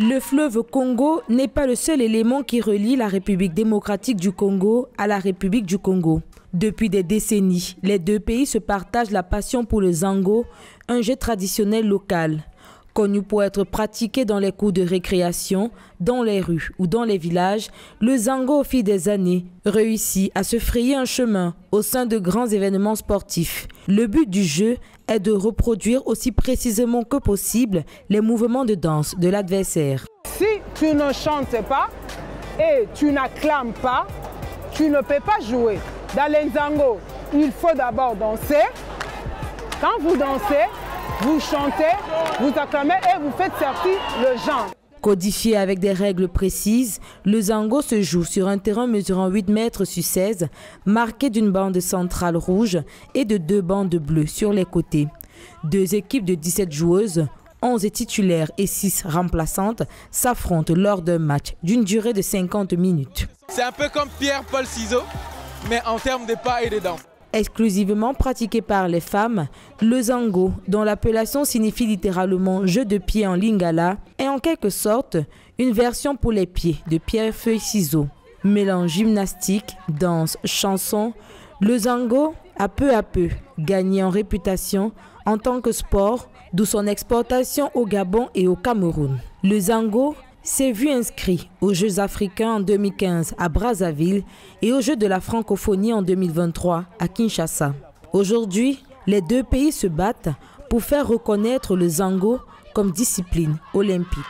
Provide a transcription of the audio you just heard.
Le fleuve Congo n'est pas le seul élément qui relie la République démocratique du Congo à la République du Congo. Depuis des décennies, les deux pays se partagent la passion pour le zango, un jeu traditionnel local. Connu pour être pratiqué dans les cours de récréation, dans les rues ou dans les villages, le zango au fil des années réussit à se frayer un chemin au sein de grands événements sportifs. Le but du jeu est de reproduire aussi précisément que possible les mouvements de danse de l'adversaire. Si tu ne chantes pas et tu n'acclames pas, tu ne peux pas jouer. Dans les zango, il faut d'abord danser. Quand vous dansez, vous chantez, vous acclamez et vous faites sortir le genre. Codifié avec des règles précises, le zango se joue sur un terrain mesurant 8 mètres sur 16, marqué d'une bande centrale rouge et de deux bandes bleues sur les côtés. Deux équipes de 17 joueuses, 11 titulaires et 6 remplaçantes, s'affrontent lors d'un match d'une durée de 50 minutes. C'est un peu comme Pierre-Paul Ciseaux, mais en termes de pas et de danse. Exclusivement pratiqué par les femmes, le zango, dont l'appellation signifie littéralement jeu de pied en lingala, est en quelque sorte une version pour les pieds de pierre-feuille-ciseaux. Mélange gymnastique, danse, chanson, le zango a peu à peu gagné en réputation en tant que sport, d'où son exportation au Gabon et au Cameroun. Le zango s'est vu inscrit aux Jeux africains en 2015 à Brazzaville et aux Jeux de la francophonie en 2023 à Kinshasa. Aujourd'hui, les deux pays se battent pour faire reconnaître le zango comme discipline olympique.